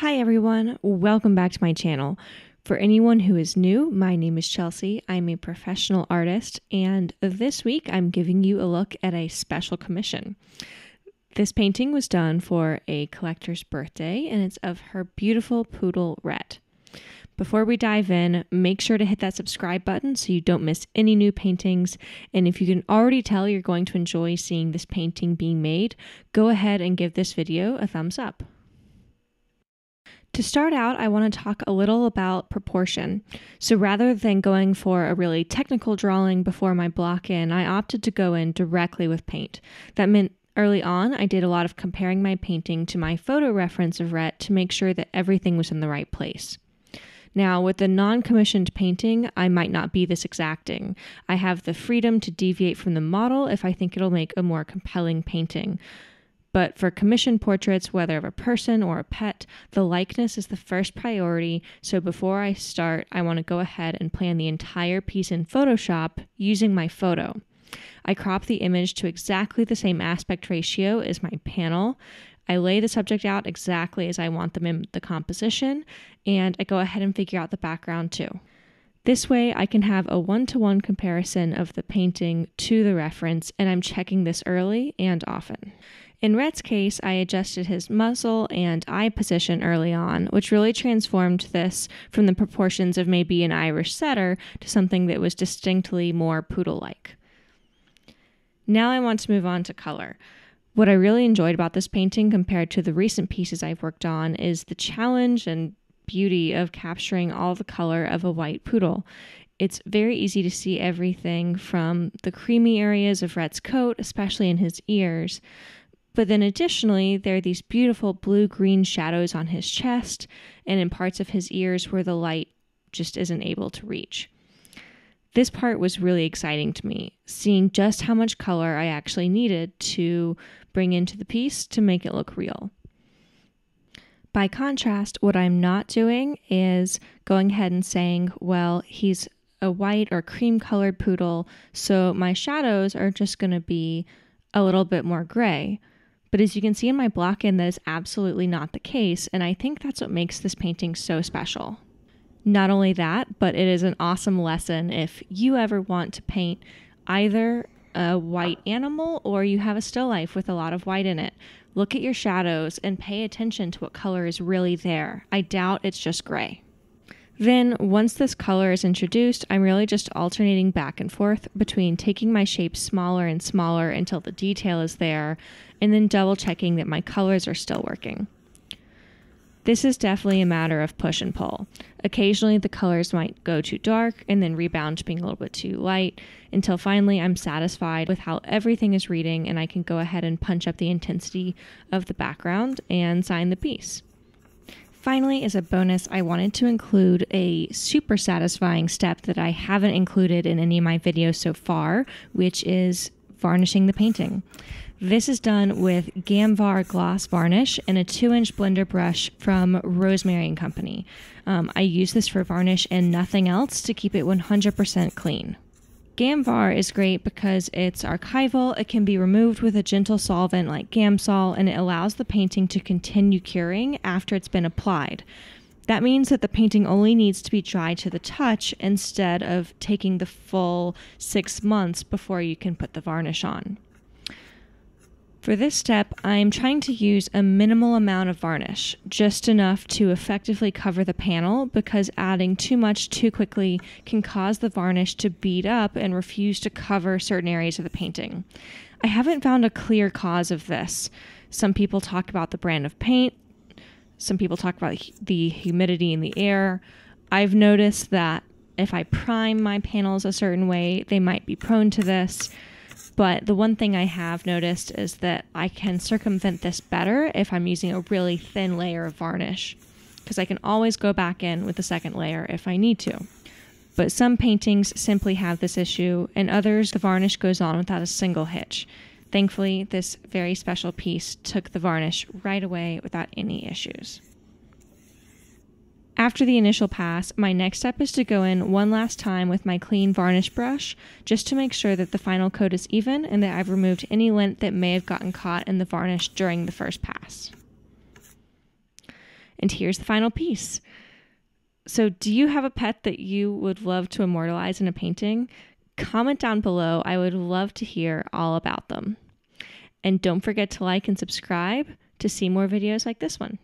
Hi everyone, welcome back to my channel. For anyone who is new, my name is Chelsea. I'm a professional artist, and this week I'm giving you a look at a special commission. This painting was done for a collector's birthday, and it's of her beautiful poodle, Rhett. Before we dive in, make sure to hit that subscribe button so you don't miss any new paintings. And if you can already tell you're going to enjoy seeing this painting being made, go ahead and give this video a thumbs up. To start out, I want to talk a little about proportion. So rather than going for a really technical drawing before my block in, I opted to go in directly with paint. That meant early on, I did a lot of comparing my painting to my photo reference of Rhett to make sure that everything was in the right place. Now, with the non commissioned painting, I might not be this exacting. I have the freedom to deviate from the model if I think it'll make a more compelling painting. But for commissioned portraits, whether of a person or a pet, the likeness is the first priority. So before I start, I want to go ahead and plan the entire piece in Photoshop using my photo. I crop the image to exactly the same aspect ratio as my panel. I lay the subject out exactly as I want them in the composition, and I go ahead and figure out the background too. This way, I can have a one to one comparison of the painting to the reference, and I'm checking this early and often. In Rhett's case, I adjusted his muzzle and eye position early on, which really transformed this from the proportions of maybe an Irish setter to something that was distinctly more poodle like. Now I want to move on to color. What I really enjoyed about this painting compared to the recent pieces I've worked on is the challenge and beauty of capturing all the color of a white poodle. It's very easy to see everything from the creamy areas of Rhett's coat, especially in his ears. But then additionally, there are these beautiful blue green shadows on his chest and in parts of his ears where the light just isn't able to reach. This part was really exciting to me, seeing just how much color I actually needed to bring into the piece to make it look real. By contrast, what I'm not doing is going ahead and saying, well, he's a white or cream colored poodle, so my shadows are just going to be a little bit more gray. But as you can see in my block in, that is absolutely not the case, and I think that's what makes this painting so special. Not only that, but it is an awesome lesson if you ever want to paint either a white animal or you have a still life with a lot of white in it. Look at your shadows and pay attention to what color is really there. I doubt it's just gray. Then, once this color is introduced, I'm really just alternating back and forth between taking my shape smaller and smaller until the detail is there, and then double checking that my colors are still working. This is definitely a matter of push and pull. Occasionally, the colors might go too dark and then rebound to being a little bit too light until finally I'm satisfied with how everything is reading and I can go ahead and punch up the intensity of the background and sign the piece. Finally, as a bonus, I wanted to include a super satisfying step that I haven't included in any of my videos so far, which is varnishing the painting. This is done with Gamvar Gloss Varnish and a 2 inch blender brush from Rosemary and Company. Um, I use this for varnish and nothing else to keep it 100% clean. Gamvar is great because it's archival, it can be removed with a gentle solvent like Gamsol, and it allows the painting to continue curing after it's been applied. That means that the painting only needs to be dry to the touch instead of taking the full six months before you can put the varnish on. For this step, I'm trying to use a minimal amount of varnish, just enough to effectively cover the panel because adding too much too quickly can cause the varnish to bead up and refuse to cover certain areas of the painting. I haven't found a clear cause of this. Some people talk about the brand of paint, some people talk about the humidity in the air. I've noticed that if I prime my panels a certain way, they might be prone to this. But the one thing I have noticed is that I can circumvent this better if I'm using a really thin layer of varnish, because I can always go back in with a second layer if I need to. But some paintings simply have this issue, and others the varnish goes on without a single hitch. Thankfully, this very special piece took the varnish right away without any issues. After the initial pass, my next step is to go in one last time with my clean varnish brush just to make sure that the final coat is even and that I've removed any lint that may have gotten caught in the varnish during the first pass. And here's the final piece. So, do you have a pet that you would love to immortalize in a painting? Comment down below. I would love to hear all about them. And don't forget to like and subscribe to see more videos like this one.